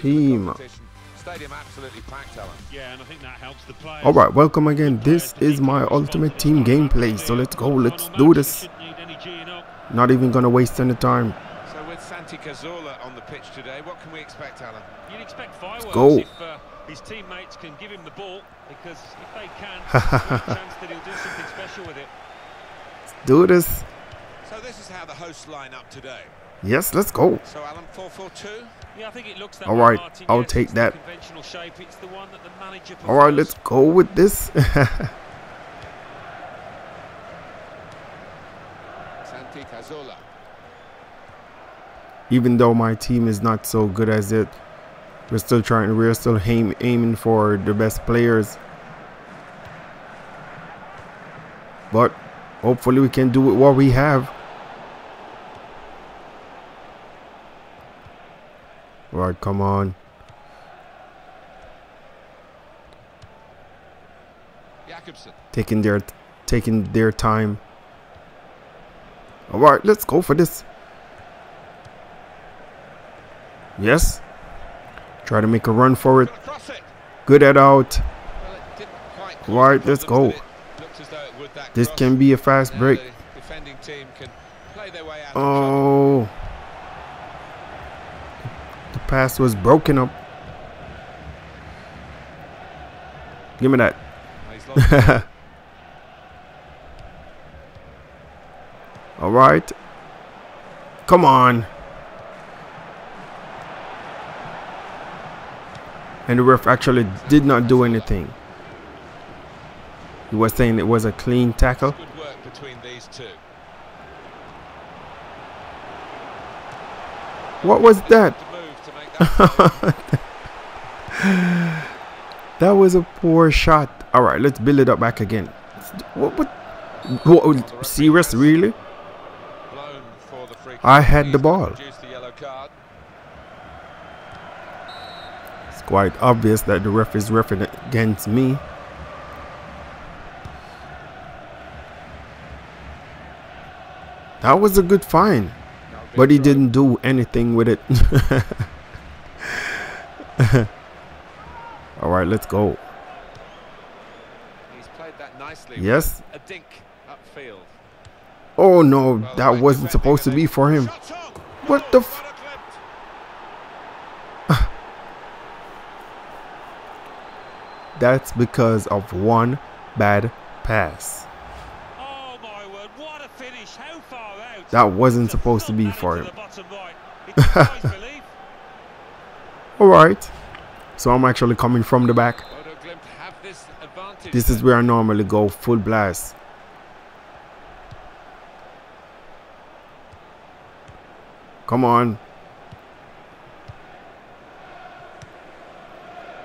team. Stadium absolutely packed, Alan. Yeah, and I think that helps the players. All right, welcome again. This is my ultimate team gameplay. So let's go. Let's do this. Not even gonna waste any time. So with Santi Cazorla on the pitch today, what can we expect, Alan? You'd expect fireworks go. if uh, his teammates can give him the ball, because if they can, there's a chance that he'll do something special with it. Do this. So this is how the hosts line up today. Yes, let's go. So Alan, 4-4-2. Yeah, I think it looks that All way, right, Martin. I'll Yes, take it's the that. Conventional shape. It's the one that the manager All right, let's go with this. Santi Cazorla. even though my team is not so good as it, we're still trying. We're still aim, aiming for the best players. But hopefully we can do it what we have. Right, come on. Taking their taking their time. All right, let's go for this. Yes. Try to make a run for it. Gonna cross it. Good at out. Well, it didn't quite cause Right, the let's go. that it looked as though it would that This can be a fast break. the defending team can play their way out of trouble. Oh. The pass was broken up. Give me that. All right. Come on. And the ref actually did not do anything. He was saying it was a clean tackle. Good work between these two. What was that? To move to make that was a poor shot. All right, let's build it up back again. What? What? what serious? Really? I had the ball. It's quite obvious that the ref is refing against me. That was a good fine, but he didn't do anything with it. All right, let's go. He's played that nicely. Yes. A dink upfield. Oh no, Well, that wasn't supposed to be for him. What the f- what a glimpse. That's because of one bad pass. Oh my word! What a finish! How far out? That wasn't supposed to be for him. the bottom right. It defies belief. All right. So I'm actually coming from the back. Bodo Glimt have this is where I normally go full blast. Come on.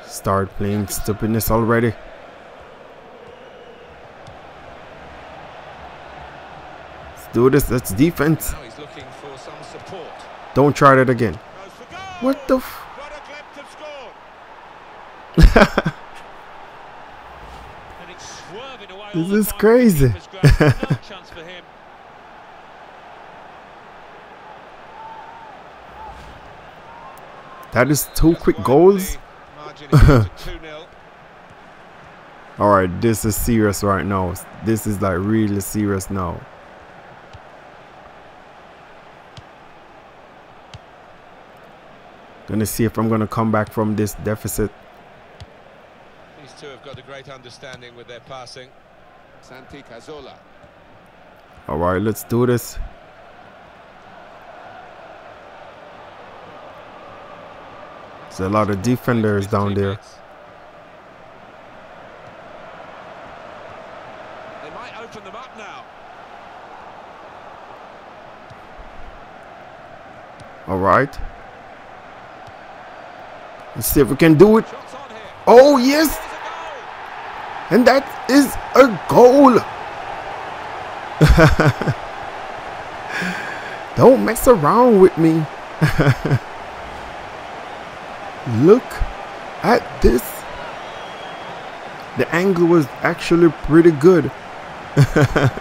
Start playing stupidness already. Let's do this. That's defense. Now he's looking for some support. Don't try that again. Goes for goal. What the f- Bodo Glimt have scored. And it's swerving away This is crazy. That is two quick goals. the margin again to 2-0. All right, this is serious right now. This is like really serious now. Gonna see if I'm gonna come back from this deficit. These two have got a great understanding with their passing. Santi Cazorla. All right, let's do this. There's a lot of defenders down there. They might open them up now. All right. Let's see if we can do it. Shots on here. Oh yes, There's a goal. And that is a goal. Don't mess around with me. Look at this. The angle was actually pretty good. The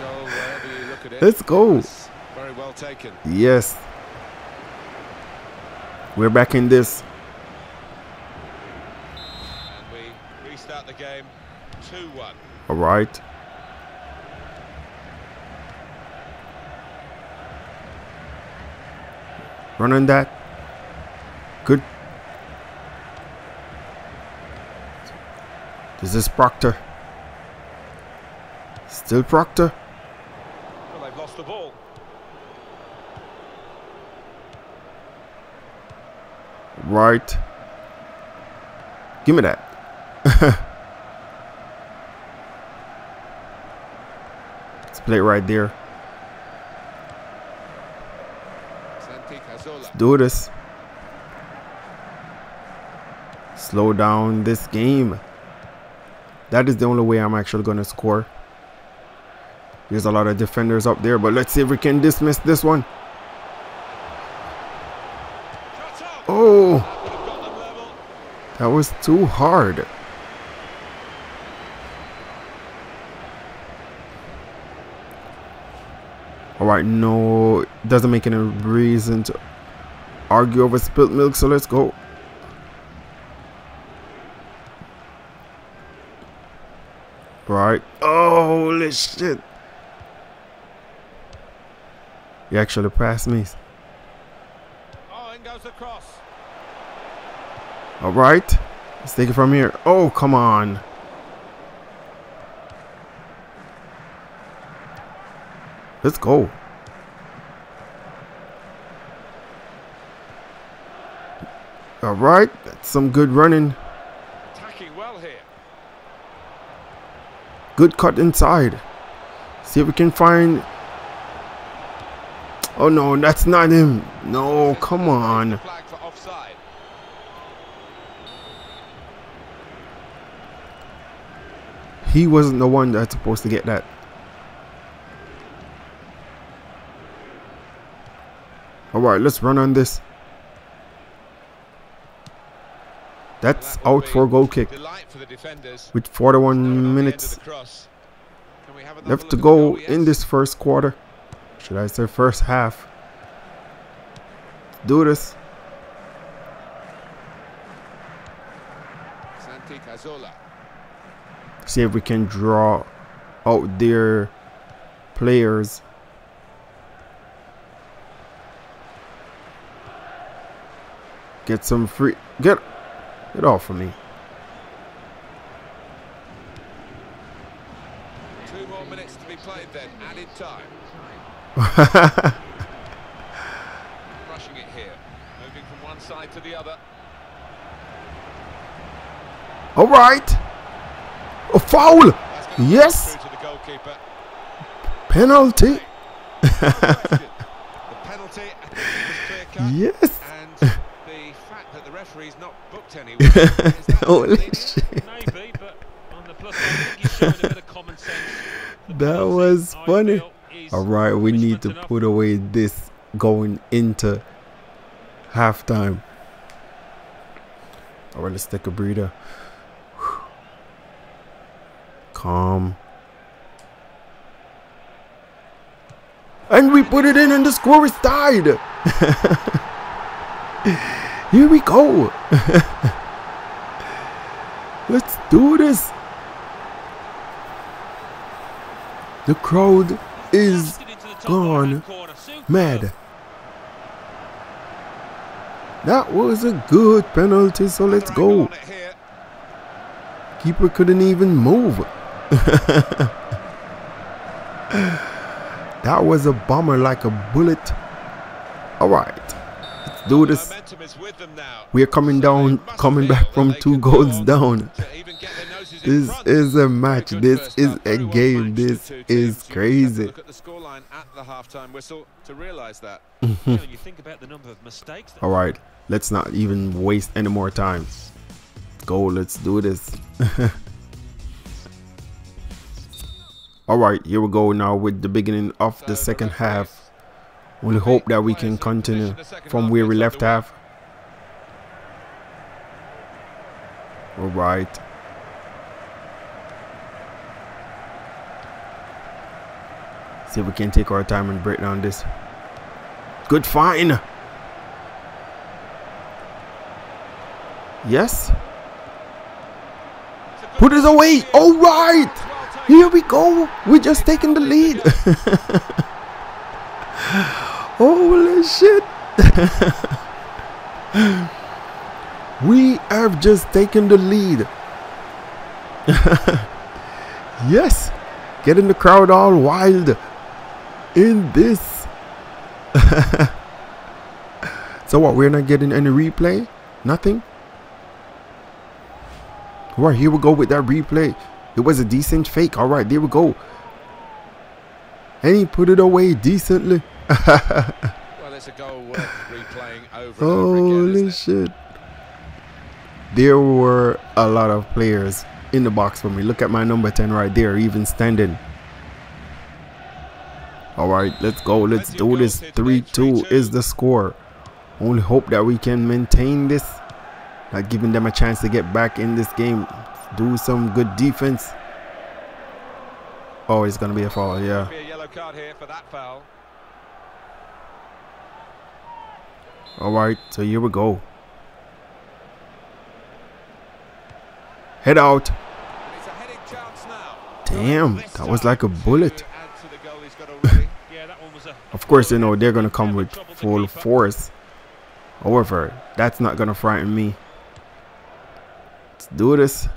goal, wherever you look at it, Let's go. Very well taken. Yes. We're back in this. And we restart the game 2-1. All right. Running that. Good. This is Proctor. Still Proctor. Well, they've lost the ball. Right. Give me that. play right there. Cazorla. do this. Slow down this game. That is the only way I'm actually going to score. There's a lot of defenders up there, but let's see if we can dismiss this one. Oh, that was too hard. All right, no, doesn't make any reason to argue over spilt milk, so let's go. Right. Oh, holy shit. You actually passed me. Oh, in goes the cross. All right. Let's take it from here. Oh, come on. Let's go. All right. That's some good running. Attacking well here. Good cut inside. See if we can find. Oh no, that's not him. No, come on. Flag for offside. He wasn't the one that's supposed to get that. All right, let's run on this. That's That out for a goal kick with Now 41 on the edge of minutes the cross. Can we have another left to go in this first quarter. Should I say first half? Do this. See if we can draw out their players. Get some free. Get get off of me. Two more minutes to be played then. Added time. Rushing it here. Moving from one side to the other. All right. A foul. Yes. To the goalkeeper. Penalty. The penalty I think it was clear cut. Yes. Referee's not booked anyone. that Holy shit. Maybe, but on the plus side, I think he's showing a bit of common sense. That was funny. All right, we need to put away this going into halftime. All right, let's take a breather. Calm. And we put it in and the score is tied. Here we go. Let's do this. The crowd is gone mad. That was a good penalty, so let's go. Keeper couldn't even move. that was a bomber like a bullet. All right, let's do this. momentum is with them now. We are coming down, coming back from two goals down. to even get their noses in This is a match. This is a game. This is teams. You just have to crazy. Look at the scoreline at the halftime whistle to realise that. Mm-hmm. You think about the number of mistakes. All right, let's not even waste any more time. Let's go. Let's do this. All right, here we go now with the beginning of the second half. We hope that we can continue from where we left half. All right. See if we can take our time and break down this. Good fine. Yes. Put it away. All right. Here we go. We're just taking the lead. Holy shit. we have just taken the lead. yes. Getting the crowd all wild in this. so what? We're not getting any replay? Nothing? Right, here we go with that replay. It was a decent fake. All right, there we go. And he put it away decently. well, it's a goal worth replaying over Holy again, shit. There were a lot of players in the box for me. Look at my number 10 right there, even standing. All right, let's go. Let's do this. 3-2 is the score. Only hope that we can maintain this not giving them a chance to get back in this game. Do some good defense. Oh, it's going to be a foul, yeah. a yellow card here for that foul. All right, so here we go. Head out. Damn, that was like a bullet. of course, you know, they're going to come with full force. However, that's not going to frighten me. Let's do this.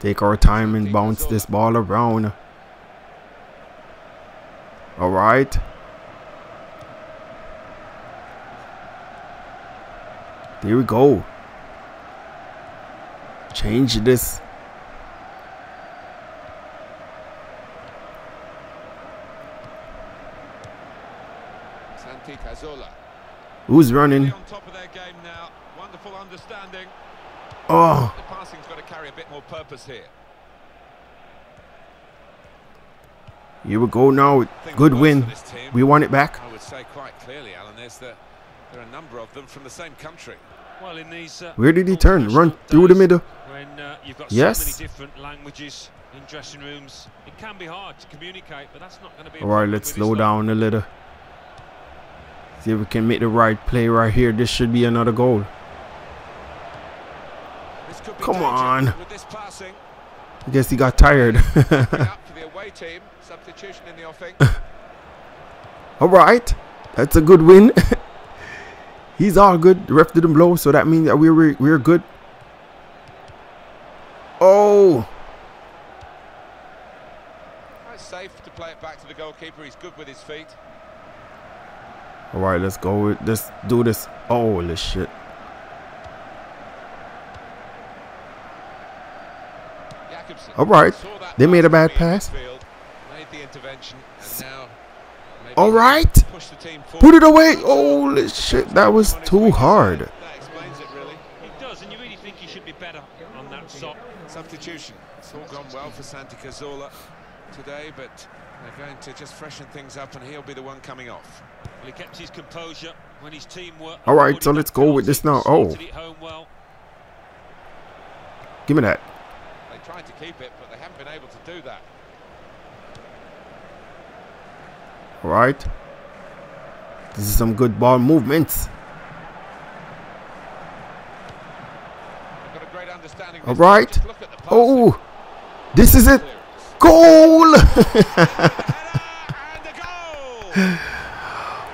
Take our time and bounce this ball around. All There we go. Change this. Santi Cazorla. Who's running? On top of their game now. Wonderful understanding. Oh. The passing's got to carry a bit more purpose here. Here we go now. Good win. We want it back. I would say quite clearly, Alan, is that there are a number of them from the same country. Well, in these, uh, Where did he turn? Run through the middle. When uh, you've got yes. so many different languages in dressing rooms, it can be hard to communicate, but that's not going to be. All right, let's slow down a little. See if we can make the right play right here. This should be another goal. Come on. I guess he got tired. all right. That's a good win. He's all good. The ref didn't blow, so that means that we're, we're, we're good. Oh. That's safe to play it back to the goalkeeper. He's good with his feet. All right, let's go. Let's do this. Holy shit. All right. They made a bad pass. All right. Put it away. Holy shit. That was too hard. It does, and you really think he should be better on that shot. Substitution. It's all gone well for Santi Cazorla today, but they're going to just freshen things up, and he'll be the one coming off. Well, he kept his composure when his team were. All right, so let's go with this now. Oh. Well. Give me that. They tried to keep it, but they haven't been able to do that. All right. This is some good ball movements. All right. Oh, this is it. Goal!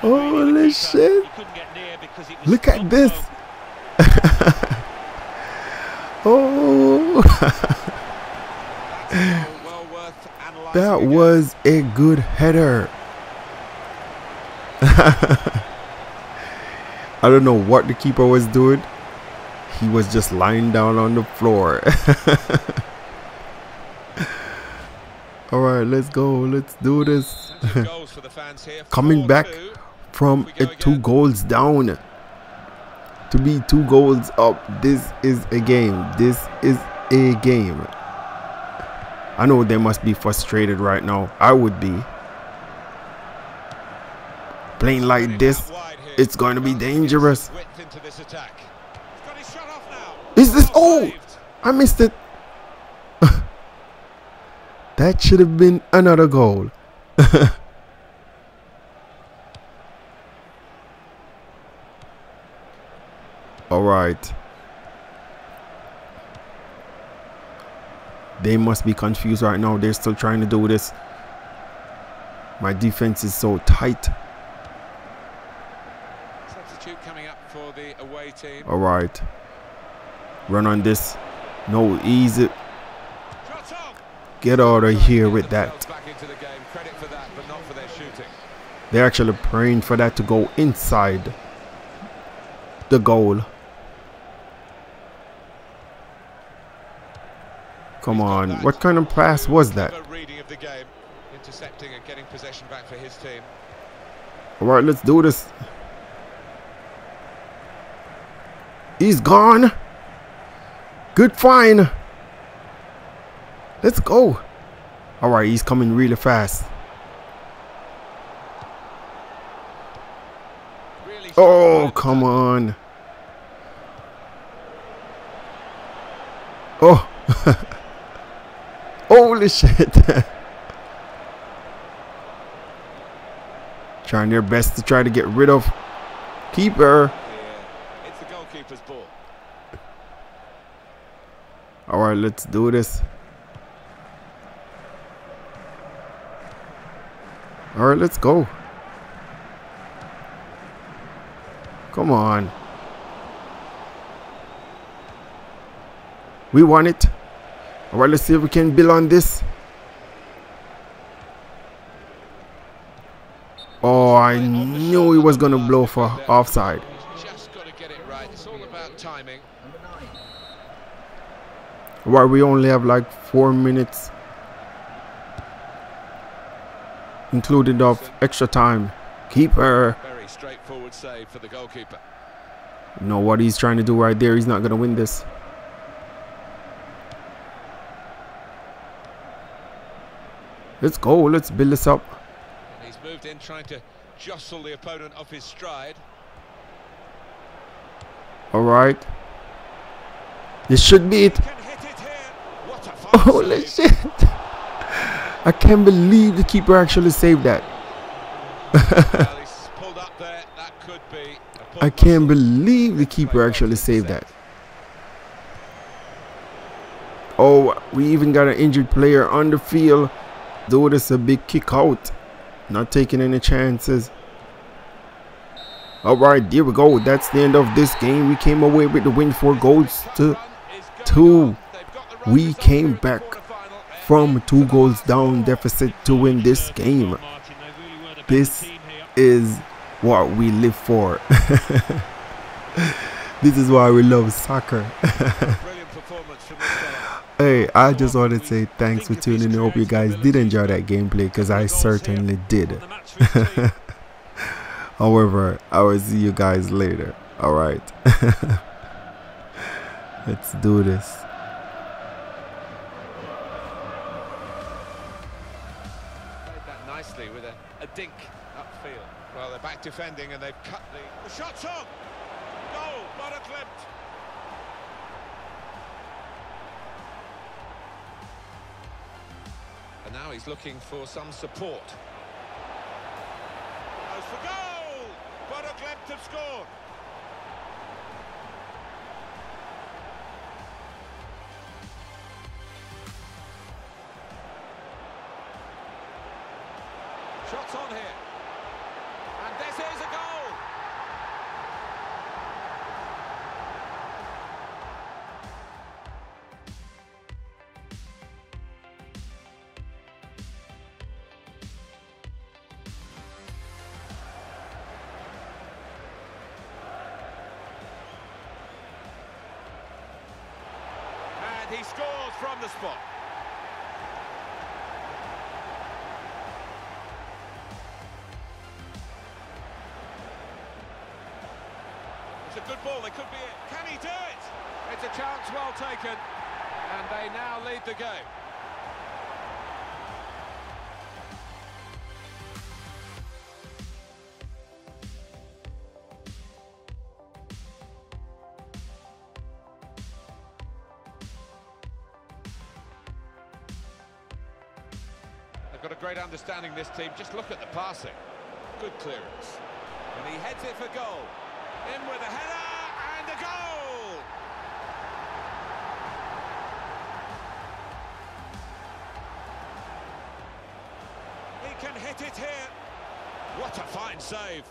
Holy shit. Look at this. oh. that was a good header. I don't know what the keeper was doing. He was just lying down on the floor. All right, let's go. Let's do this. Coming back from a two goals down to be two goals up. This is a game. This is a game. I know they must be frustrated right now. I would be. Playing like this, it's going to be dangerous. Is this? Oh, I missed it. that should have been another goal. All right. They must be confused right now. They're still trying to do this. My defense is so tight. Substitute coming up for the away team. All right. Run on this. No, easy. Get out of here with that. They're actually praying for that to go inside the goal. Come on. What kind of pass was that? All right, let's do this. He's gone. Good fine. Let's go. All right, he's coming really fast. Oh, come on. Oh. Holy shit. Trying their best to try to get rid of keeper. Yeah, it's the goalkeeper's ball. All right, let's do this. All right, let's go. Come on. We want it. All right, let's see if we can build on this. Oh, I knew he was going to blow for offside. Just got to get it right. It's all about timing. Why we only have like four minutes included of extra time. Keeper. Very straightforward save for the goalkeeper. You know what he's trying to do right there. He's not going to win this. Let's go. Let's build this up. And he's moved in trying to jostle the opponent off his stride. All right. This should be it. Can hit it here. What a fine Holy shit. I can't believe the keeper actually saved that. well, he's pulled up there. That could be. a pull I can't believe the keeper actually saved that. Oh, we even got an injured player on the field. Though this a big kick out. Not taking any chances. Alright, there we go. That's the end of this game. We came away with the win four goals to two. We came back from two goals down deficit to win this game. This is what we live for. this is why we love soccer. Hey, I just want to say thanks for tuning in. Hope you guys did enjoy that gameplay because I certainly did. However, I will see you guys later. Alright. Let's do this. Nicely with a, a dink upfield. Well, they're back defending and they've cut the... The shot's on! Goal! Bodo Glimt! And now he's looking for some support. Goes for goal! Bodo Glimt have he scores from the spot. It's a good ball, they could be it. Can he do it? It's a chance well taken. And they now lead the game. They've got a great understanding, this team. Just look at the passing. Good clearance. And he heads it for goal. In with a header, and a goal! He can hit it here. What a fine save.